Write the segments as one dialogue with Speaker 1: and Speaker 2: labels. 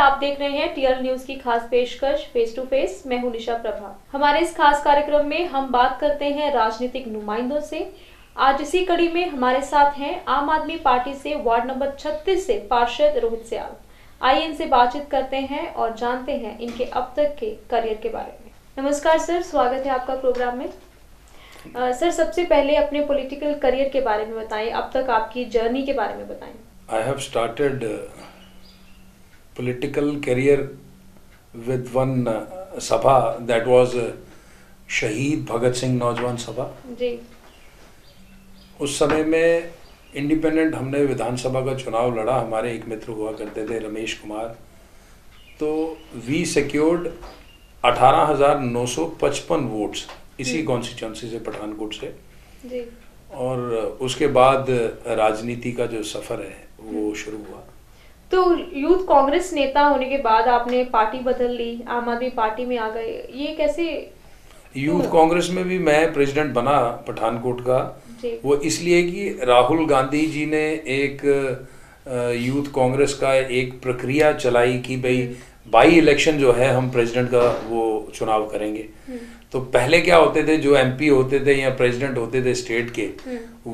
Speaker 1: आप देख रहे हैं टीआर न्यूज़ की खास पेशकश फेस टू फेस मैं हूँ निशा प्रभा। हमारे इस खास कार्यक्रम में हम बात करते हैं राजनीतिक नुमाइंदों से। आज इसी कड़ी में हमारे साथ हैं आम आदमी पार्टी से वार्ड नंबर 36 से पार्षद रोहित सियाल। आइए इनसे बातचीत करते हैं और जानते हैं इनके अब तक के करियर के बारे में। नमस्कार सर स्वागत है आपका प्रोग्राम में। आ, सर सबसे पहले अपने पॉलिटिकल करियर के बारे में बताएँ अब तक आपकी जर्नी के बारे में बताएँ।
Speaker 2: Have started uh, political career with one uh, sabha that was uh, शहीद भगत सिंह नौजवान सभा
Speaker 1: जी।
Speaker 2: उस समय में इंडिपेंडेंट हमने विधानसभा का चुनाव लड़ा हमारे एक मित्र हुआ करते थे रमेश कुमार। तो वी सिक्योर्ड 18,955 वोट्स इसी कॉन्स्टिट्यूंसी से पठानकोट से।
Speaker 1: जी।
Speaker 2: और उसके बाद राजनीति का जो सफ़र है वो शुरू हुआ।
Speaker 1: तो यूथ कांग्रेस नेता होने के बाद आपने पार्टी बदल ली आम आदमी पार्टी में आ गए। ये कैसे
Speaker 2: यूथ कांग्रेस में भी मैं प्रेसिडेंट बना पठानकोट का। वो इसलिए कि राहुल गांधी जी ने एक यूथ कांग्रेस का एक प्रक्रिया चलाई कि भाई बाई इलेक्शन जो है हम प्रेसिडेंट का वो चुनाव करेंगे। तो पहले क्या होते थे जो एमपी होते थे या प्रेसिडेंट होते थे स्टेट के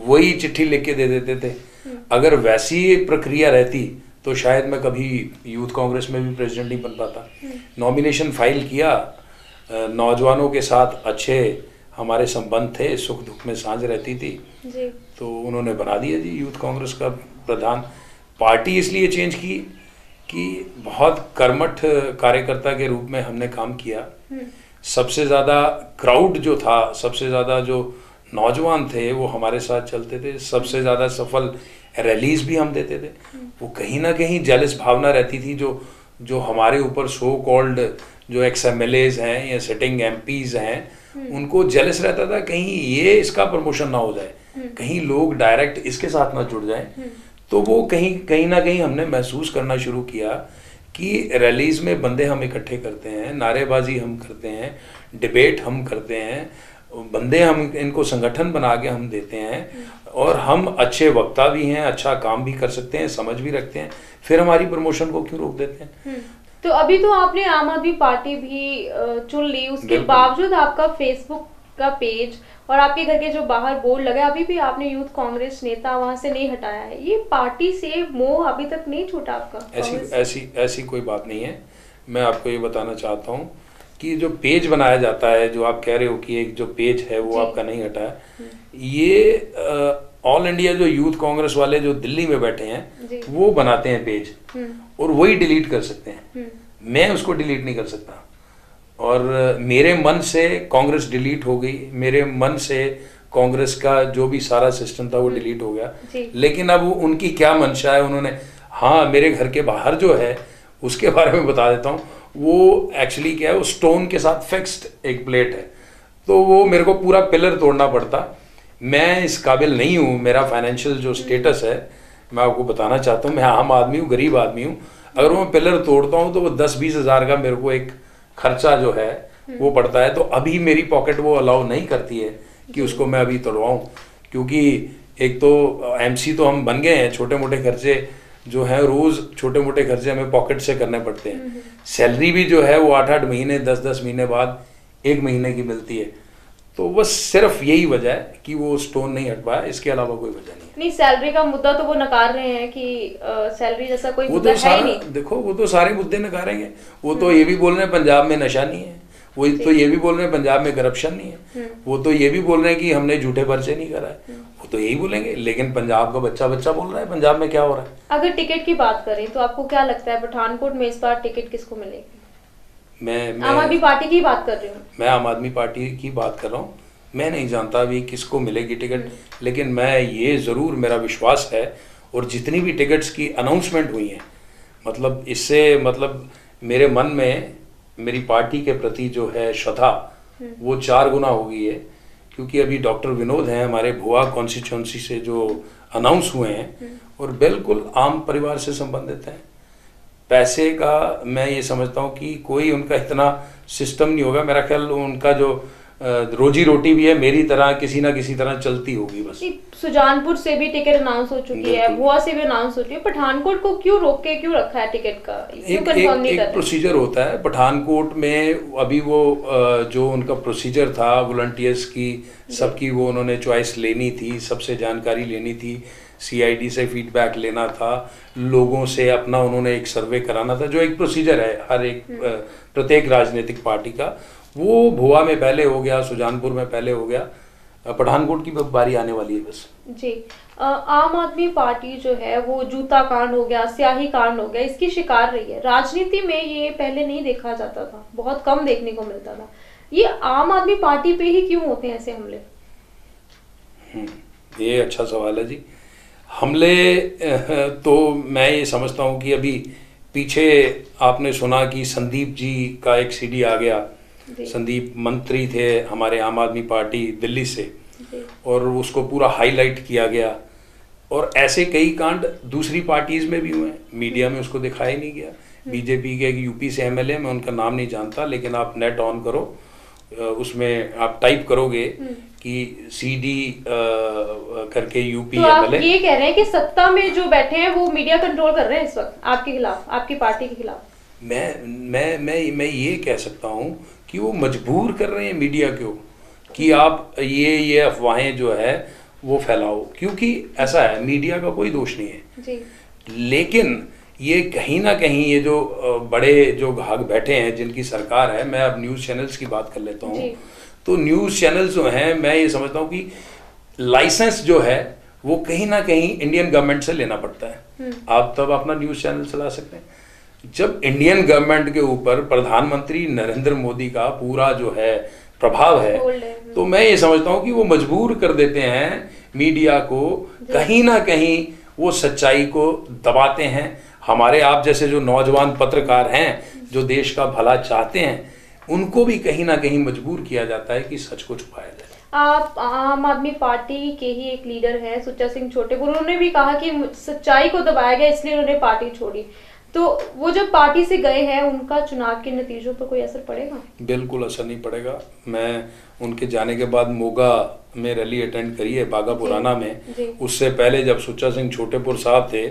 Speaker 2: वही चिट्ठी लिख के दे देते थे। अगर वैसी प्रक्रिया रहती तो शायद मैं कभी यूथ कांग्रेस में भी प्रेसिडेंट नहीं बन पाता। नॉमिनेशन फ़ाइल किया नौजवानों के साथ अच्छे हमारे संबंध थे सुख दुख में साझ रहती थी।
Speaker 1: जी।
Speaker 2: तो उन्होंने बना दिया जी यूथ कांग्रेस का प्रधान। पार्टी इसलिए चेंज की कि बहुत कर्मठ कार्यकर्ता के रूप में हमने काम किया। सबसे ज़्यादा क्राउड जो था सबसे ज़्यादा जो नौजवान थे वो हमारे साथ चलते थे। सबसे ज़्यादा सफल रैलीज भी हम देते थे। वो कहीं ना कहीं जेलस भावना रहती थी जो जो हमारे ऊपर सो कॉल्ड जो एक्स एम एल एज हैं या सिटिंग एम पीज हैं उनको जेलस रहता था कहीं ये इसका प्रमोशन ना हो जाए कहीं लोग डायरेक्ट इसके साथ ना जुड़ जाए। तो वो कहीं कहीं ना कहीं हमने महसूस करना शुरू किया कि रैलीज में बंदे हम इकट्ठे करते हैं नारेबाजी हम करते हैं डिबेट हम करते हैं बंदे हम इनको संगठन बना के हम देते हैं और हम अच्छे वक्ता भी हैं अच्छा काम भी कर सकते हैं समझ भी रखते हैं फिर हमारी प्रमोशन को क्यों रोक देते हैं?
Speaker 1: हम्म। तो अभी तो आपने आम आदमी पार्टी भी चुन ली उसके बावजूद आपका फेसबुक का पेज और आपके घर के जो बाहर बोर्ड लगा अभी भी आपने यूथ कांग्रेस नेता वहाँ से नहीं हटाया है। ये पार्टी से मोह अभी तक नहीं छूटा आपका?
Speaker 2: ऐसी ऐसी ऐसी कोई बात नहीं है। मैं आपको ये बताना चाहता हूँ कि जो पेज बनाया जाता है जो आप कह रहे हो कि एक जो पेज है वो आपका नहीं हटा है ये ऑल इंडिया जो यूथ कांग्रेस वाले जो दिल्ली में बैठे हैं वो बनाते हैं पेज
Speaker 1: हम्म,
Speaker 2: और वही डिलीट कर सकते हैं।
Speaker 1: हम्म,
Speaker 2: मैं उसको डिलीट नहीं कर सकता। और मेरे मन से कांग्रेस डिलीट हो गई मेरे मन से कांग्रेस का जो भी सारा सिस्टम था वो डिलीट हो गया। लेकिन अब उनकी क्या मंशा है उन्होंने हाँ मेरे घर के बाहर जो है उसके बारे में बता देता हूँ। वो एक्चुअली क्या है वो स्टोन के साथ फिक्स्ड एक प्लेट है। तो वो मेरे को पूरा पिलर तोड़ना पड़ता। मैं इस काबिल नहीं हूँ मेरा फाइनेंशियल जो स्टेटस है मैं आपको बताना चाहता हूँ मैं आम आदमी हूँ गरीब आदमी हूँ। अगर वो पिलर तोड़ता हूँ तो वो दस बीस हज़ार का मेरे को एक खर्चा जो है वो पड़ता है। तो अभी मेरी पॉकेट वो अलाउ नहीं करती है कि उसको मैं अभी तोड़वाऊँ। क्योंकि एक तो एमसी तो हम बन गए हैं छोटे मोटे खर्चे जो है रोज छोटे मोटे खर्चे हमें पॉकेट से करने पड़ते हैं। सैलरी भी जो है वो आठ आठ महीने दस दस महीने बाद एक महीने की मिलती है। तो बस सिर्फ़ यही वजह है कि वो स्टोन नहीं हट पाया इसके अलावा कोई वजह नहीं
Speaker 1: नहीं सैलरी का मुद्दा तो वो नकार रहे हैं कि सैलरी जैसा कोई
Speaker 2: वो तो सारा
Speaker 1: नहीं।
Speaker 2: देखो वो तो सारे मुद्दे नकारेंगे वो तो ये भी बोल रहे हैं पंजाब में नशा नहीं है। वो तो ये भी बोल रहे हैं पंजाब में करप्शन नहीं है। वो तो ये भी बोल रहे हैं कि हमने झूठे पर्चे नहीं करा है वो तो यही बोलेंगे। लेकिन पंजाब का बच्चा बच्चा बोल रहा है पंजाब में क्या हो रहा है?
Speaker 1: अगर टिकट की बात करें तो आपको क्या लगता है पठानकोट में इस बार टिकट किसको मिलेगी?
Speaker 2: मैं
Speaker 1: आम आदमी पार्टी की बात कर रही हूँ।
Speaker 2: मैं आम आदमी पार्टी की बात कर रहा हूँ। मैं नहीं जानता अभी किसको मिलेगी टिकट लेकिन मैं ये ज़रूर मेरा विश्वास है और जितनी भी टिकट्स की अनाउंसमेंट हुई हैं मतलब इससे मतलब मेरे मन में मेरी पार्टी के प्रति जो है श्रद्धा वो चार गुना हो गई है। क्योंकि अभी डॉक्टर विनोद हैं हमारे भुआ कॉन्स्टिट्यूंसी से जो अनाउंस हुए हैं और बिल्कुल आम परिवार से संबंधित हैं। पैसे का मैं ये समझता हूँ कि कोई उनका इतना सिस्टम नहीं होगा। मेरा ख्याल उनका जो रोजी रोटी भी है मेरी तरह किसी ना किसी तरह चलती होगी बस।
Speaker 1: सुजानपुर से भी टिकट अनाउंस हो चुकी है भुआ से भी अनाउंस हो चुकी है पठानकोट को क्यों रोक के क्यों रखा है टिकट का?
Speaker 2: एक, एक, एक प्रोसीजर होता है पठानकोट में अभी वो जो उनका प्रोसीजर था वॉलंटियर्स की सबकी वो उन्होंने चॉइस लेनी थी सबसे जानकारी लेनी थी सीआईडी से फीडबैक लेना था लोगों से अपना उन्होंने एक सर्वे कराना था जो एक प्रोसीजर है हर एक हम्म। प्रत्येक राजनीतिक पार्टी का। वो भुआ में पहले हो गया सुजानपुर में पहले हो गया पठानकोट की बारी आने वाली है बस।
Speaker 1: जी आम आदमी पार्टी जो है वो जूता कांड हो गया स्याही कांड हो गया इसकी शिकार रही है। राजनीति में ये पहले नहीं देखा जाता था बहुत कम देखने को मिलता था। ये आम आदमी पार्टी पे ही क्यों होते हैं ऐसे हमले?
Speaker 2: हम्म, ये अच्छा सवाल है जी। हमले तो मैं ये समझता हूँ कि अभी पीछे आपने सुना कि संदीप जी का एक सीडी आ गया संदीप मंत्री थे हमारे आम आदमी पार्टी दिल्ली से। और उसको पूरा हाईलाइट किया गया। और ऐसे कई कांड दूसरी पार्टीज़ में भी हुए मीडिया में उसको दिखाया नहीं गया। बीजेपी हम्म। के यूपी से एमएलए मैं उनका नाम नहीं जानता लेकिन आप नेट ऑन करो। उसमें आप टाइप करोगे हम्म। कि सीडी करके यूपी
Speaker 1: तो आप ये कह रहे हैं कि सत्ता में जो बैठे हैं वो मीडिया कंट्रोल कर रहे हैं इस वक्त आपके खिलाफ आपकी पार्टी के खिलाफ?
Speaker 2: मैं मैं मैं मैं ये कह सकता हूँ कि वो मजबूर कर रहे हैं मीडिया को कि आप ये ये अफवाहें जो है वो फैलाओ। क्योंकि ऐसा है मीडिया का कोई दोष नहीं है। जी। लेकिन ये कहीं ना कहीं ये जो बड़े जो घाघ बैठे हैं जिनकी सरकार है मैं अब न्यूज़ चैनल्स की बात कर लेता हूँ। तो न्यूज़ चैनल्स जो हैं मैं ये समझता हूँ कि लाइसेंस जो है वो कहीं ना कहीं इंडियन गवर्नमेंट से लेना पड़ता है। हम्म। आप तब अपना न्यूज़ चैनल चला सकते हैं। जब इंडियन गवर्नमेंट के ऊपर प्रधानमंत्री नरेंद्र मोदी का पूरा जो है प्रभाव है। तो मैं ये समझता हूँ कि वो मजबूर कर देते हैं मीडिया को कहीं ना कहीं वो सच्चाई को दबाते हैं। हमारे आप जैसे जो नौजवान पत्रकार हैं जो देश का भला चाहते हैं उनको भी कहीं ना कहीं मजबूर किया जाता है कि सच को छुपाया जाए।
Speaker 1: आप आम आदमी पार्टी के ही एक लीडर हैं सुच्चा सिंह छोटे उन्होंने भी कहा कि सच्चाई को दबाया गया इसलिए उन्होंने पार्टी छोड़ी। तो वो जब पार्टी से गए हैं उनका चुनाव के नतीजों पर कोई असर पड़ेगा?
Speaker 2: बिल्कुल असर नहीं पड़ेगा। मैं उनके जाने के बाद मोगा में रैली अटेंड करी है बागा पुराना में। उससे पहले जब सुच्चा सिंह छोटेपुर साहब थे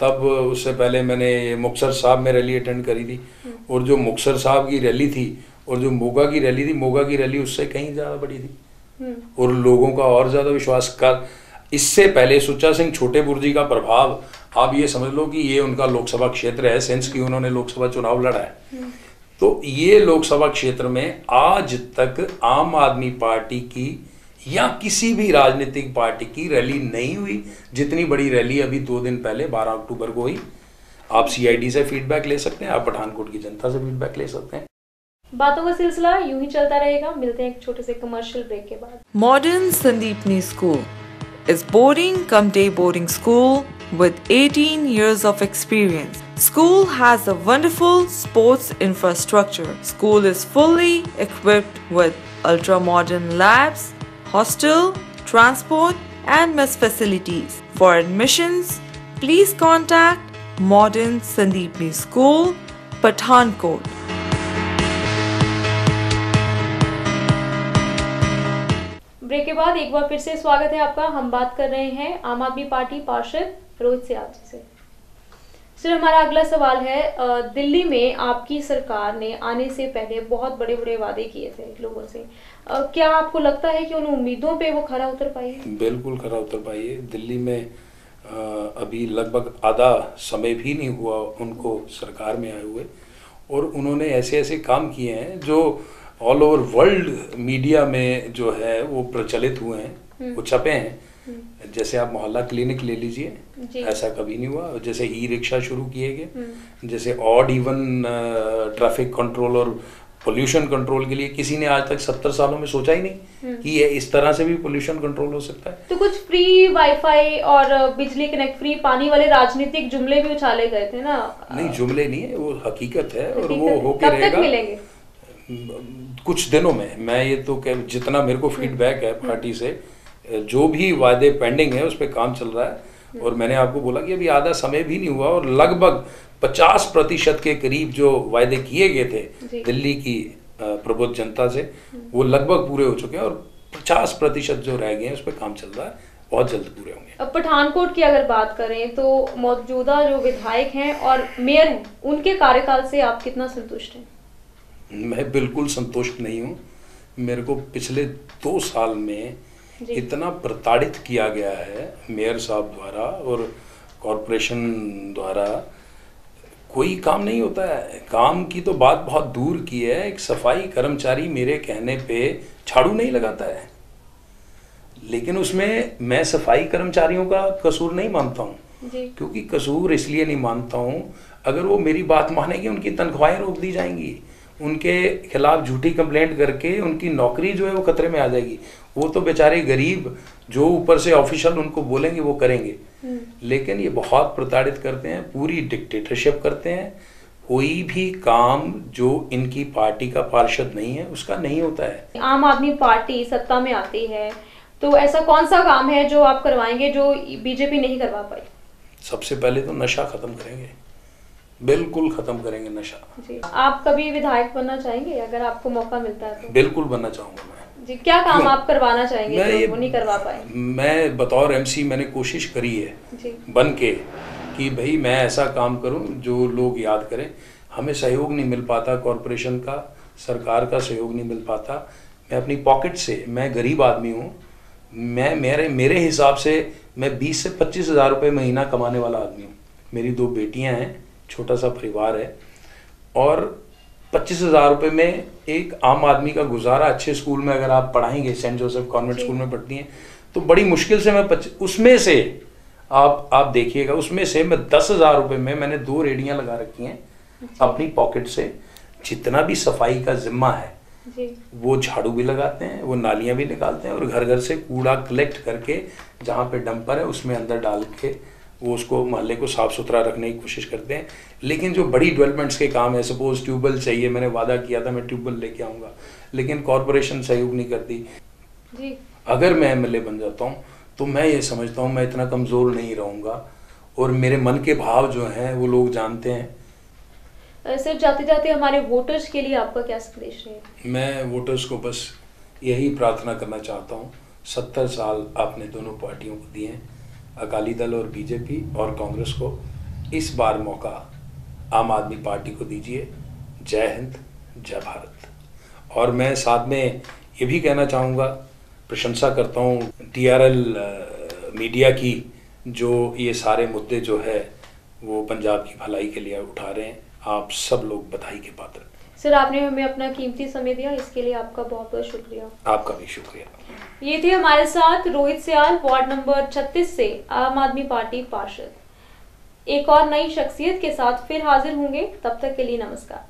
Speaker 2: तब उससे पहले मैंने मुक्सर साहब में रैली अटेंड करी थी। हम्म। और जो मुक्सर साहब की रैली थी और जो मोगा की रैली थी मोगा की रैली उससे कहीं ज़्यादा बड़ी थी। हम्म। और लोगों का और ज़्यादा विश्वास कर इससे पहले सुच्चा सिंह छोटेपुर जी का प्रभाव आप ये समझ लो कि ये उनका लोकसभा क्षेत्र है सेंस की उन्होंने लोकसभा चुनाव लड़ा है। हम्म। तो ये लोकसभा क्षेत्र में आज तक आम आदमी पार्टी की या किसी भी राजनीतिक पार्टी की रैली नहीं हुई। जितनी बड़ी रैली अभी दो दिन पहले 12 अक्टूबर को हुई। आप सीआईडी से फीडबैक ले सकते हैं आप पठानकोट की जनता से फीडबैक ले सकते हैं।
Speaker 1: बातों का सिलसिला यूँ ही चलता रहेगा। मिलते हैं एक छोटे से कमर्शियल ब्रेक के बाद।
Speaker 3: Modern Sandeepni school is boarding cum day boarding school with 18 years of experience. School has a wonderful sports infrastructure. School is fully equipped with ultra modern labs, hostel, transport, and mess facilities. For admissions, please contact Modern Sandeepni School, Pathankot.
Speaker 1: Break के बाद एक बार फिर से स्वागत है आपका हम बात कर रहे हैं आम आदमी पार्टी पार्षद रोहित सियाल जी से। सर हमारा अगला सवाल है दिल्ली में आपकी सरकार ने आने से पहले बहुत बड़े बड़े वादे किए थे लोगों से। क्या आपको लगता है कि उन उम्मीदों पे वो खरा उतर पाई है?
Speaker 2: बिल्कुल खरा उतर पाई है। दिल्ली में अभी लगभग आधा समय भी नहीं हुआ उनको सरकार में आए हुए और उन्होंने ऐसे ऐसे काम किए हैं जो ऑल ओवर वर्ल्ड मीडिया में जो है वो प्रचलित हुए हैं हम्म। वो छपे हैं। जैसे आप मोहल्ला क्लिनिक ले लीजिए ऐसा कभी नहीं हुआ। जैसे ई रिक्शा शुरू किए गए हम्म। जैसे ऑड इवन ट्रैफ़िक कंट्रोल और पोल्यूशन कंट्रोल के लिए किसी ने आज तक सत्तर सालों में सोचा ही नहीं हम्म। कि ये इस तरह से भी पोल्यूशन कंट्रोल हो सकता है।
Speaker 1: तो कुछ फ्री वाईफाई और बिजली कनेक्ट फ्री पानी वाले राजनीतिक जुमले भी उछाले गए थे ना?
Speaker 2: नहीं जुमले नहीं है वो हकीकत है और वो होके रहेगा। कुछ दिनों में। मैं ये तो जितना मेरे को फीडबैक हम्म। है पार्टी से जो भी वादे पेंडिंग है उस पर काम चल रहा है। और मैंने आपको बोला कि अभी आधा समय भी नहीं हुआ और लगभग 50 प्रतिशत के करीब जो वायदे किए गए थे दिल्ली की प्रबुद्ध जनता से वो लगभग पूरे हो चुके हैं और पचास प्रतिशत जो रह गए हैं उस पर काम चल रहा है। बहुत जल्द पूरे होंगे।
Speaker 1: अब पठानकोट की अगर बात करें तो मौजूदा जो विधायक हैं और मेयर हैं उनके कार्यकाल से आप कितना संतुष्ट हैं?
Speaker 2: मैं बिल्कुल संतुष्ट नहीं हूँ। मेरे को पिछले दो साल में इतना प्रताड़ित किया गया है मेयर साहब द्वारा और कॉरपोरेशन द्वारा। कोई काम नहीं होता है। काम की तो बात बहुत दूर की है। एक सफ़ाई कर्मचारी मेरे कहने पे झाड़ू नहीं लगाता है। लेकिन उसमें मैं सफ़ाई कर्मचारियों का कसूर नहीं मानता हूँ। क्योंकि कसूर इसलिए नहीं मानता हूँ अगर वो मेरी बात मानेगी उनकी तनख्वाहें रोक दी जाएँगी। उनके खिलाफ झूठी कंप्लेंट करके उनकी नौकरी जो है वो खतरे में आ जाएगी। वो तो बेचारे गरीब जो ऊपर से ऑफिशियल उनको बोलेंगे वो करेंगे। हम्म। लेकिन ये बहुत प्रताड़ित करते हैं पूरी डिक्टेटरशिप करते हैं। कोई भी काम जो इनकी पार्टी का पार्षद नहीं है उसका नहीं होता है।
Speaker 1: आम आदमी पार्टी सत्ता में आती है तो ऐसा कौन सा काम है जो आप करवाएँगे जो बीजेपी नहीं करवा पाई?
Speaker 2: सबसे पहले तो नशा खत्म करेंगे। बिल्कुल खत्म करेंगे नशा।
Speaker 1: जी। आप कभी विधायक बनना चाहेंगे? अगर आपको मौका मिलता है तो।
Speaker 2: बिल्कुल बनना चाहूँगा मैं।
Speaker 1: जी क्या काम आप करवाना चाहेंगे मैं ये, वो नहीं करवा पाए?
Speaker 2: मैं बतौर एमसी मैंने कोशिश करी है जी। बन के कि भाई मैं ऐसा काम करूँ जो लोग याद करें। हमें सहयोग नहीं मिल पाता कॉरपोरेशन का सरकार का सहयोग नहीं मिल पाता। मैं अपनी पॉकेट से मैं गरीब आदमी हूँ। मैं मेरे मेरे हिसाब से मैं बीस से पच्चीस हज़ार रुपये महीना कमाने वाला आदमी हूँ। मेरी दो बेटियाँ हैं छोटा सा परिवार है और पच्चीस हज़ार रुपये में एक आम आदमी का गुजारा अच्छे स्कूल में अगर आप पढ़ाएँगे सेंट जोसेफ कॉन्वेंट स्कूल में पढ़ती हैं तो बड़ी मुश्किल से मैं उसमें से आप आप देखिएगा उसमें से मैं दस हज़ार रुपये में मैंने दो रेडियाँ लगा रखी हैं अपनी पॉकेट से जितना भी सफ़ाई का जिम्मा है वो झाड़ू भी लगाते हैं वो नालियाँ भी निकालते हैं और घर घर से कूड़ा कलेक्ट करके जहाँ पे डंपर है उसमें अंदर डाल के वो उसको मोहल्ले को साफ़ सुथरा रखने की कोशिश करते हैं। लेकिन जो बड़ी डेवलपमेंट्स के काम है सपोज़ ट्यूबवेल चाहिए मैंने वादा किया था मैं ट्यूबवेल लेके आऊँगा। लेकिन कॉरपोरेशन सहयोग नहीं करती। जी। अगर मैं एमएलए बन जाता हूँ तो मैं ये समझता हूँ मैं इतना कमज़ोर नहीं रहूँगा। और मेरे मन के भाव जो हैं वो लोग जानते हैं।
Speaker 1: सिर्फ़ जाते जाते हमारे वोटर्स के लिए आपका क्या संदेश है?
Speaker 2: मैं वोटर्स को बस यही प्रार्थना करना चाहता हूँ। सत्तर साल आपने दोनों पार्टियों को दिए हैं। अकाली दल और बीजेपी और कांग्रेस को इस बार मौका आम आदमी पार्टी को दीजिए। जय हिंद, जय भारत। और मैं साथ में ये भी कहना चाहूँगा, प्रशंसा करता हूँ टीआरएल मीडिया की, जो ये सारे मुद्दे जो है वो पंजाब की भलाई के लिए उठा रहे हैं। आप सब लोग बधाई के पात्र।
Speaker 1: सर आपने हमें अपना कीमती समय दिया इसके लिए आपका बहुत बहुत शुक्रिया।
Speaker 2: आपका भी शुक्रिया।
Speaker 1: ये थे हमारे साथ रोहित सियाल वार्ड नंबर 36 से आम आदमी पार्टी पार्षद। एक और नई शख्सियत के साथ फिर हाजिर होंगे तब तक के लिए नमस्कार।